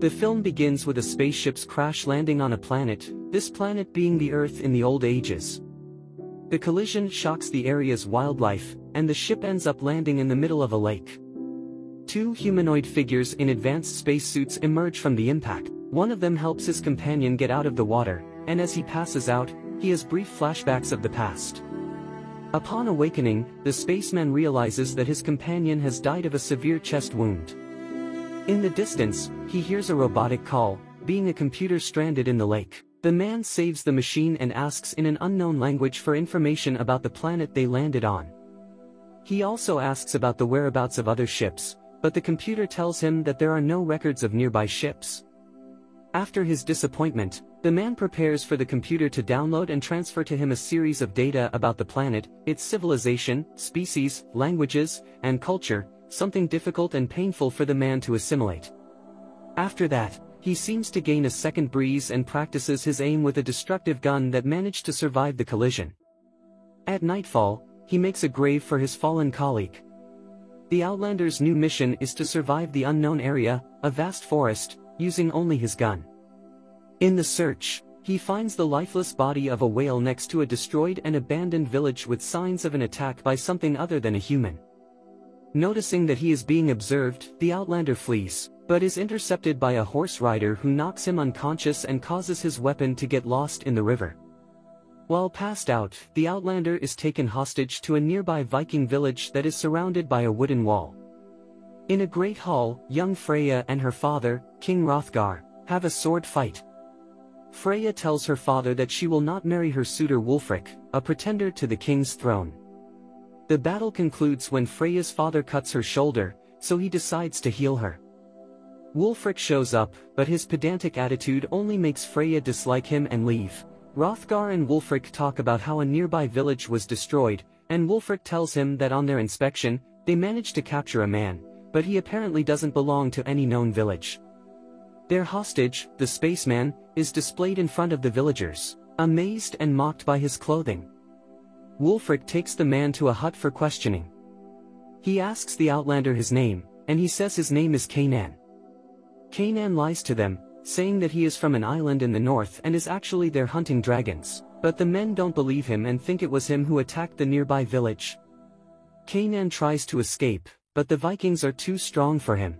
The film begins with a spaceship's crash landing on a planet, this planet being the Earth in the old ages. The collision shocks the area's wildlife, and the ship ends up landing in the middle of a lake. Two humanoid figures in advanced spacesuits emerge from the impact. One of them helps his companion get out of the water, and as he passes out, he has brief flashbacks of the past. Upon awakening, the spaceman realizes that his companion has died of a severe chest wound. In the distance, he hears a robotic call, being a computer stranded in the lake. The man saves the machine and asks in an unknown language for information about the planet they landed on. He also asks about the whereabouts of other ships, but the computer tells him that there are no records of nearby ships. After his disappointment, the man prepares for the computer to download and transfer to him a series of data about the planet, its civilization, species, languages, and culture, something difficult and painful for the man to assimilate. After that, he seems to gain a second breeze and practices his aim with a destructive gun that managed to survive the collision. At nightfall, he makes a grave for his fallen colleague. The Outlander's new mission is to survive the unknown area, a vast forest, using only his gun. In the search, he finds the lifeless body of a whale next to a destroyed and abandoned village with signs of an attack by something other than a human. Noticing that he is being observed, the Outlander flees, but is intercepted by a horse rider who knocks him unconscious and causes his weapon to get lost in the river. While passed out, the Outlander is taken hostage to a nearby Viking village that is surrounded by a wooden wall. In a great hall, young Freya and her father, King Hrothgar, have a sword fight. Freya tells her father that she will not marry her suitor Wulfric, a pretender to the king's throne. The battle concludes when Freya's father cuts her shoulder, so he decides to heal her. Wulfric shows up, but his pedantic attitude only makes Freya dislike him and leave. Hrothgar and Wulfric talk about how a nearby village was destroyed, and Wulfric tells him that on their inspection, they managed to capture a man, but he apparently doesn't belong to any known village. Their hostage, the spaceman, is displayed in front of the villagers, amazed and mocked by his clothing. Wulfric takes the man to a hut for questioning. He asks the Outlander his name, and he says his name is Kainan. Kainan lies to them, saying that he is from an island in the north and is actually there hunting dragons, but the men don't believe him and think it was him who attacked the nearby village. Kainan tries to escape, but the Vikings are too strong for him.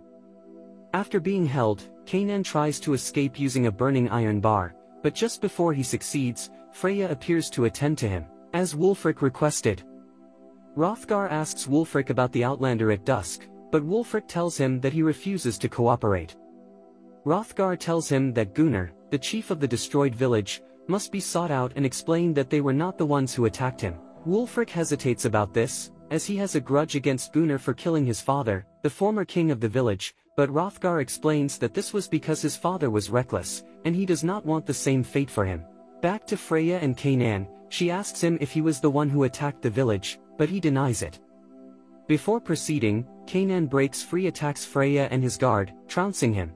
After being held, Kainan tries to escape using a burning iron bar, but just before he succeeds, Freya appears to attend to him, as Wulfric requested. Hrothgar asks Wulfric about the Outlander at dusk, but Wulfric tells him that he refuses to cooperate. Hrothgar tells him that Gunnar, the chief of the destroyed village, must be sought out and explain that they were not the ones who attacked him. Wulfric hesitates about this, as he has a grudge against Gunnar for killing his father, the former king of the village, but Hrothgar explains that this was because his father was reckless, and he does not want the same fate for him. Back to Freya and Kainan, she asks him if he was the one who attacked the village, but he denies it. Before proceeding, Kainan breaks free attacks Freya and his guard, trouncing him.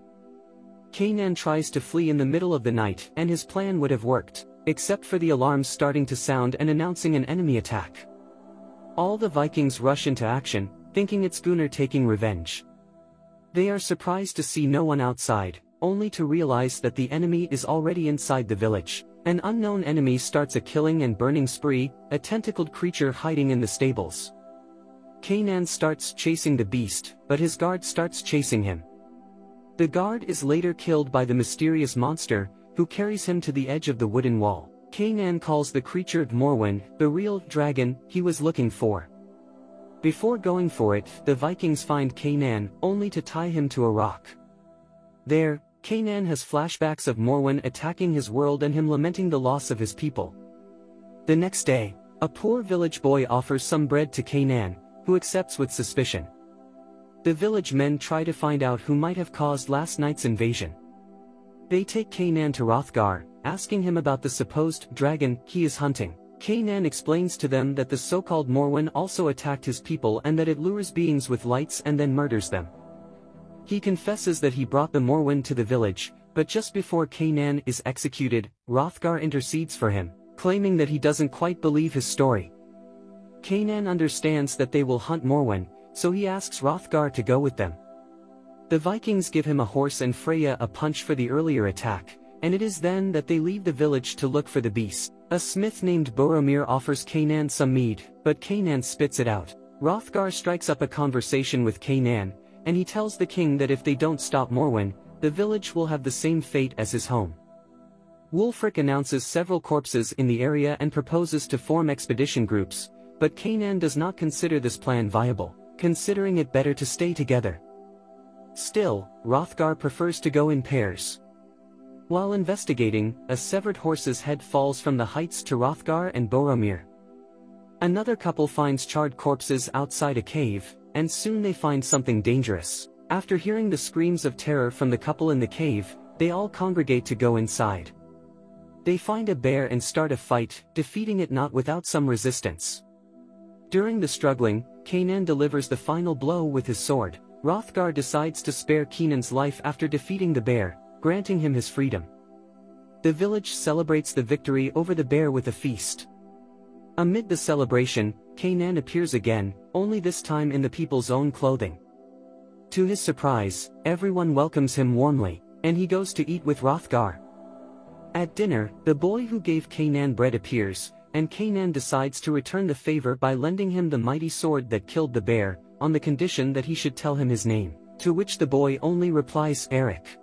Kainan tries to flee in the middle of the night and his plan would have worked, except for the alarms starting to sound and announcing an enemy attack. All the Vikings rush into action, thinking it's Gunnar taking revenge. They are surprised to see no one outside, only to realize that the enemy is already inside the village. An unknown enemy starts a killing and burning spree, a tentacled creature hiding in the stables. Kainan starts chasing the beast, but his guard starts chasing him. The guard is later killed by the mysterious monster, who carries him to the edge of the wooden wall. Kainan calls the creature Moorwen, the real dragon he was looking for. Before going for it, the Vikings find Kainan, only to tie him to a rock. There, Kainan has flashbacks of Moorwen attacking his world and him lamenting the loss of his people. The next day, a poor village boy offers some bread to Kainan, who accepts with suspicion. The village men try to find out who might have caused last night's invasion. They take Kainan to Hrothgar, asking him about the supposed dragon he is hunting. Kainan explains to them that the so-called Moorwen also attacked his people and that it lures beings with lights and then murders them. He confesses that he brought the Moorwen to the village, but just before Kainan is executed, Hrothgar intercedes for him, claiming that he doesn't quite believe his story. Kainan understands that they will hunt Moorwen, so he asks Hrothgar to go with them. The Vikings give him a horse and Freya a punch for the earlier attack, and it is then that they leave the village to look for the beast. A smith named Boromir offers Kainan some mead, but Kainan spits it out. Hrothgar strikes up a conversation with Kainan, and he tells the king that if they don't stop Moorwen, the village will have the same fate as his home. Wulfric announces several corpses in the area and proposes to form expedition groups, but Kainan does not consider this plan viable, considering it better to stay together. Still, Hrothgar prefers to go in pairs. While investigating, a severed horse's head falls from the heights to Hrothgar and Boromir. Another couple finds charred corpses outside a cave, and soon they find something dangerous. After hearing the screams of terror from the couple in the cave, they all congregate to go inside. They find a bear and start a fight, defeating it not without some resistance. During the struggling, Kainan delivers the final blow with his sword. Hrothgar decides to spare Kainan's life after defeating the bear, granting him his freedom. The village celebrates the victory over the bear with a feast. Amid the celebration, Kainan appears again, only this time in the people's own clothing. To his surprise, everyone welcomes him warmly, and he goes to eat with Hrothgar. At dinner, the boy who gave Kainan bread appears, and Kainan decides to return the favor by lending him the mighty sword that killed the bear, on the condition that he should tell him his name, to which the boy only replies Eric.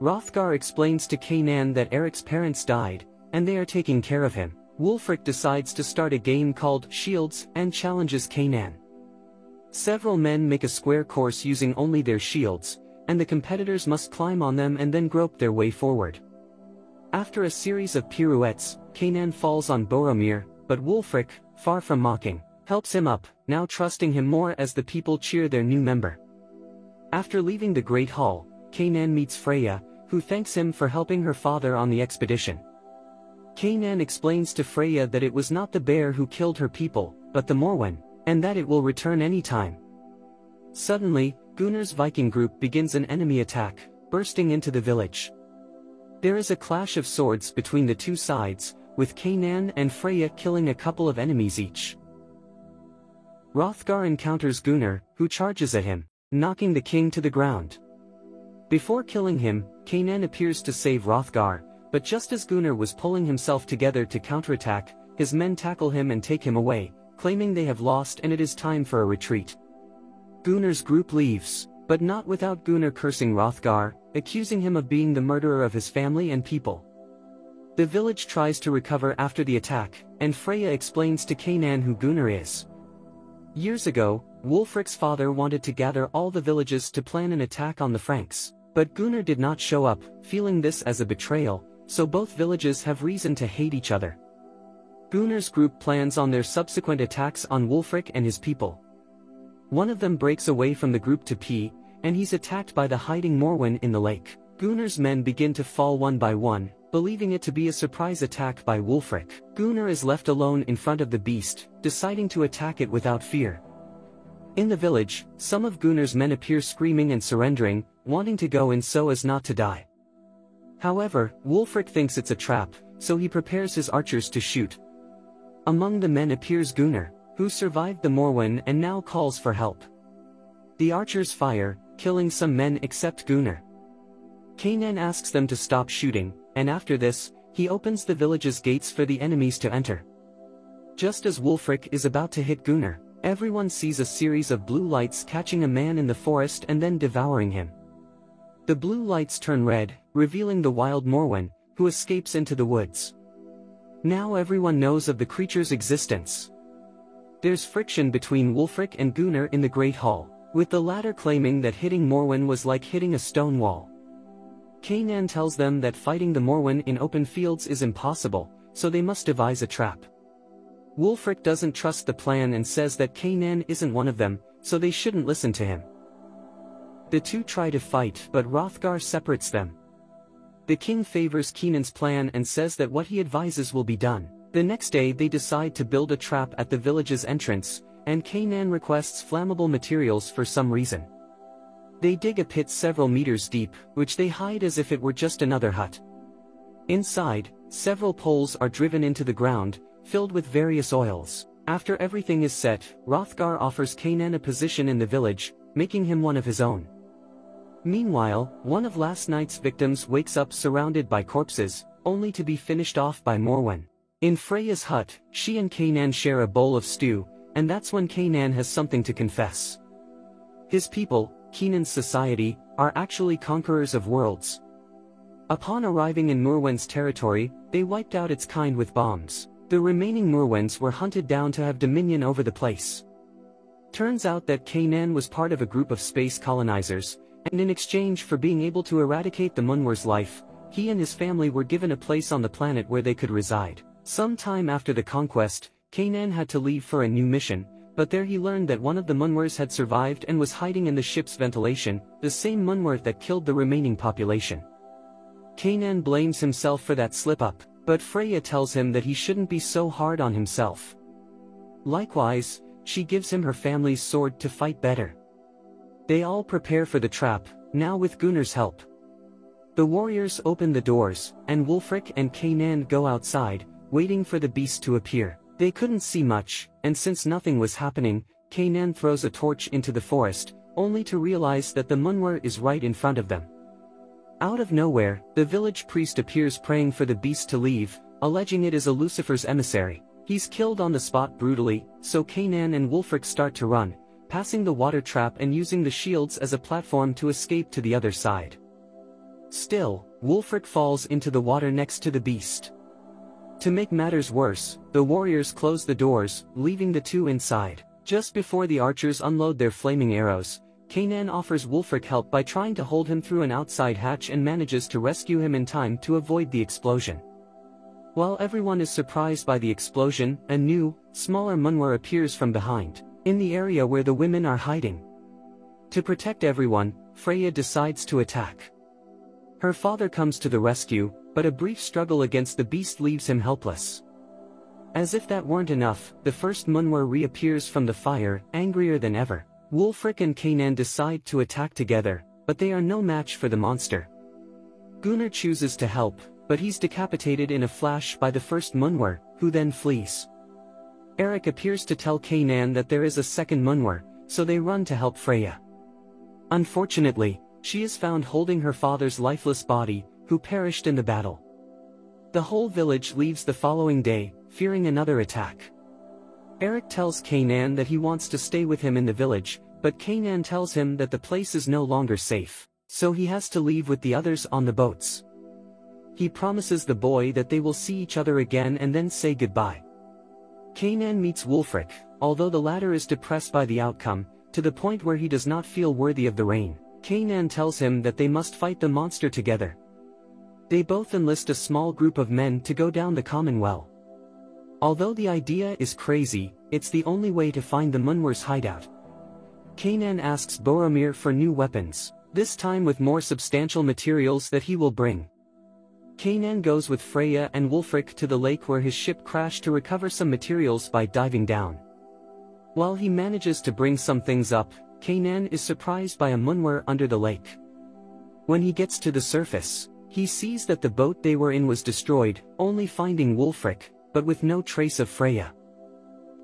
Hrothgar explains to Kainan that Eric's parents died, and they are taking care of him. Wulfric decides to start a game called Shields and challenges Kainan. Several men make a square course using only their shields, and the competitors must climb on them and then grope their way forward. After a series of pirouettes, Kainan falls on Boromir, but Wulfric, far from mocking, helps him up, now trusting him more as the people cheer their new member. After leaving the Great Hall, Kainan meets Freya, who thanks him for helping her father on the expedition. Kainan explains to Freya that it was not the bear who killed her people, but the Moorwen, and that it will return any time. Suddenly, Gunnar's Viking group begins an enemy attack, bursting into the village. There is a clash of swords between the two sides, with Kainan and Freya killing a couple of enemies each. Hrothgar encounters Gunnar, who charges at him, knocking the king to the ground. Before killing him, Kainan appears to save Hrothgar, but just as Gunnar was pulling himself together to counterattack, his men tackle him and take him away, claiming they have lost and it is time for a retreat. Gunnar's group leaves, but not without Gunnar cursing Hrothgar, accusing him of being the murderer of his family and people. The village tries to recover after the attack, and Freya explains to Kainan who Gunnar is. Years ago, Wulfric's father wanted to gather all the villages to plan an attack on the Franks, but Gunnar did not show up, feeling this as a betrayal, so both villages have reason to hate each other. Gunnar's group plans on their subsequent attacks on Wulfric and his people. One of them breaks away from the group to pee, and he's attacked by the hiding Moorwen in the lake. Gunnar's men begin to fall one by one, believing it to be a surprise attack by Wulfric. Gunnar is left alone in front of the beast, deciding to attack it without fear. In the village, some of Gunnar's men appear screaming and surrendering, wanting to go in so as not to die. However, Wulfric thinks it's a trap, so he prepares his archers to shoot, among the men appears Gunnar, who survived the Moorwen and now calls for help. The archers fire, killing some men except Gunnar. Kainan asks them to stop shooting, and after this, he opens the village's gates for the enemies to enter. Just as Wulfric is about to hit Gunnar, everyone sees a series of blue lights catching a man in the forest and then devouring him. The blue lights turn red, revealing the wild Moorwen, who escapes into the woods. Now everyone knows of the creature's existence. There's friction between Wulfric and Gunnar in the Great Hall, with the latter claiming that hitting Moorwen was like hitting a stone wall. Kainan tells them that fighting the Moorwen in open fields is impossible, so they must devise a trap. Wulfric doesn't trust the plan and says that Kainan isn't one of them, so they shouldn't listen to him. The two try to fight but Hrothgar separates them. The king favors Kainan's plan and says that what he advises will be done. The next day they decide to build a trap at the village's entrance, and Kainan requests flammable materials for some reason. They dig a pit several meters deep, which they hide as if it were just another hut. Inside, several poles are driven into the ground, filled with various oils. After everything is set, Hrothgar offers Kainan a position in the village, making him one of his own. Meanwhile, one of last night's victims wakes up surrounded by corpses, only to be finished off by Moorwen. In Freya's hut, she and Kainan share a bowl of stew, and that's when Kainan has something to confess. His people, Kainan's society, are actually conquerors of worlds. Upon arriving in Moorwen's territory, they wiped out its kind with bombs. The remaining Moorwens were hunted down to have dominion over the place. Turns out that Kainan was part of a group of space colonizers, and in exchange for being able to eradicate the Moorwen's life, he and his family were given a place on the planet where they could reside. Some time after the conquest, Kainan had to leave for a new mission, but there he learned that one of the Moorwens had survived and was hiding in the ship's ventilation, the same Moorwen that killed the remaining population. Kainan blames himself for that slip-up, but Freya tells him that he shouldn't be so hard on himself. Likewise, she gives him her family's sword to fight better. They all prepare for the trap, now with Gunnar's help. The warriors open the doors, and Wulfric and Kainan go outside, waiting for the beast to appear. They couldn't see much, and since nothing was happening, Kainan throws a torch into the forest, only to realize that the Moorwen is right in front of them. Out of nowhere, the village priest appears praying for the beast to leave, alleging it is a Lucifer's emissary. He's killed on the spot brutally, so Kainan and Wulfric start to run, passing the water trap and using the shields as a platform to escape to the other side. Still, Wulfric falls into the water next to the beast. To make matters worse, the warriors close the doors, leaving the two inside. Just before the archers unload their flaming arrows, Kainan offers Wulfric help by trying to hold him through an outside hatch and manages to rescue him in time to avoid the explosion. While everyone is surprised by the explosion, a new, smaller Moorwen appears from behind in the area where the women are hiding. To protect everyone, Freya decides to attack. Her father comes to the rescue, but a brief struggle against the beast leaves him helpless. As if that weren't enough, the first Moorwen reappears from the fire, angrier than ever. Wulfric and Kainan decide to attack together, but they are no match for the monster. Gunnar chooses to help, but he's decapitated in a flash by the first Moorwen, who then flees. Eric appears to tell Kainan that there is a second Moorwen, so they run to help Freya. Unfortunately, she is found holding her father's lifeless body, who perished in the battle. The whole village leaves the following day, fearing another attack. Eric tells Kainan that he wants to stay with him in the village, but Kainan tells him that the place is no longer safe, so he has to leave with the others on the boats. He promises the boy that they will see each other again and then say goodbye. Kainan meets Wulfric, although the latter is depressed by the outcome, to the point where he does not feel worthy of the reign. Kainan tells him that they must fight the monster together. They both enlist a small group of men to go down the common well. Although the idea is crazy, it's the only way to find the Moorwen's hideout. Kainan asks Boromir for new weapons, this time with more substantial materials that he will bring. Kainan goes with Freya and Wulfric to the lake where his ship crashed to recover some materials by diving down. While he manages to bring some things up, Kainan is surprised by a Moorwen under the lake. When he gets to the surface, he sees that the boat they were in was destroyed, only finding Wulfric, but with no trace of Freya.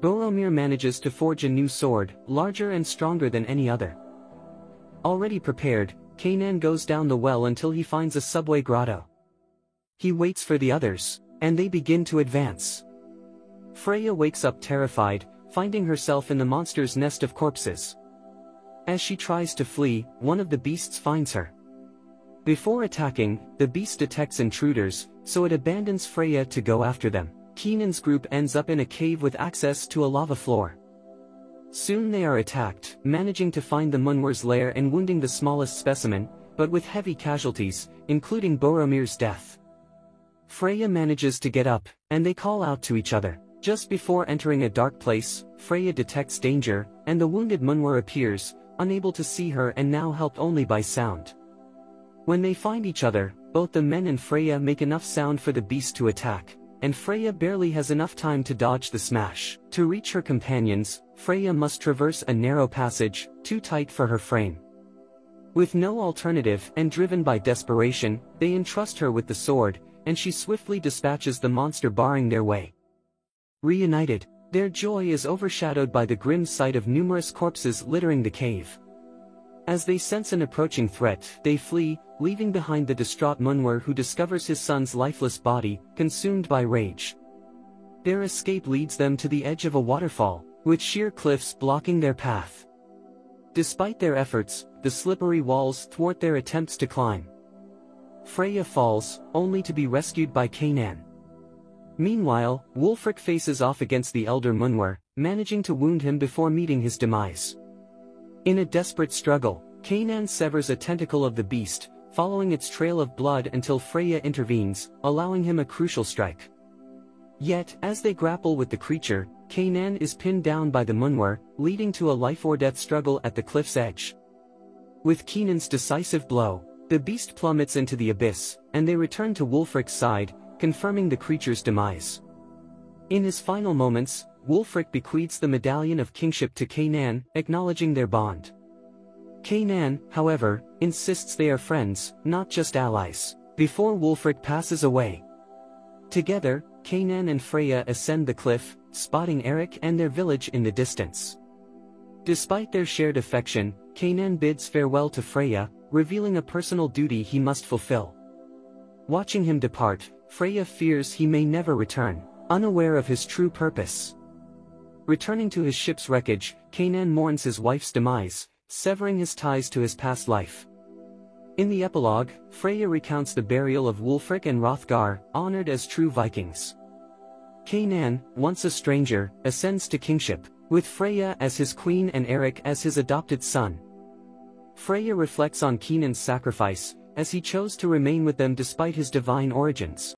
Boromir manages to forge a new sword, larger and stronger than any other. Already prepared, Kainan goes down the well until he finds a subway grotto. He waits for the others, and they begin to advance. Freya wakes up terrified, finding herself in the monster's nest of corpses. As she tries to flee, one of the beasts finds her. Before attacking, the beast detects intruders, so it abandons Freya to go after them. Kainan's group ends up in a cave with access to a lava floor. Soon they are attacked, managing to find the Moorwen's lair and wounding the smallest specimen, but with heavy casualties, including Boromir's death. Freya manages to get up, and they call out to each other. Just before entering a dark place, Freya detects danger, and the wounded Moorwen appears, unable to see her and now helped only by sound. When they find each other, both the men and Freya make enough sound for the beast to attack, and Freya barely has enough time to dodge the smash. To reach her companions, Freya must traverse a narrow passage, too tight for her frame. With no alternative and driven by desperation, they entrust her with the sword, and she swiftly dispatches the monster barring their way. Reunited, their joy is overshadowed by the grim sight of numerous corpses littering the cave. As they sense an approaching threat, they flee, leaving behind the distraught Moorwen who discovers his son's lifeless body, consumed by rage. Their escape leads them to the edge of a waterfall, with sheer cliffs blocking their path. Despite their efforts, the slippery walls thwart their attempts to climb. Freya falls, only to be rescued by Kainan. Meanwhile, Wulfric faces off against the elder Moorwen, managing to wound him before meeting his demise. In a desperate struggle, Kainan severs a tentacle of the beast, following its trail of blood until Freya intervenes, allowing him a crucial strike. Yet, as they grapple with the creature, Kainan is pinned down by the Moorwen, leading to a life-or-death struggle at the cliff's edge. With Kainan's decisive blow, the beast plummets into the abyss, and they return to Wulfric's side, confirming the creature's demise. In his final moments, Wulfric bequeaths the Medallion of Kingship to Kainan, acknowledging their bond. Kainan, however, insists they are friends, not just allies, before Wulfric passes away. Together, Kainan and Freya ascend the cliff, spotting Eric and their village in the distance. Despite their shared affection, Kainan bids farewell to Freya, revealing a personal duty he must fulfill. Watching him depart, Freya fears he may never return, unaware of his true purpose. Returning to his ship's wreckage, Kainan mourns his wife's demise, severing his ties to his past life. In the epilogue, Freya recounts the burial of Wulfric and Hrothgar, honored as true Vikings. Kainan, once a stranger, ascends to kingship, with Freya as his queen and Eric as his adopted son. Freya reflects on Kainan's sacrifice, as he chose to remain with them despite his divine origins.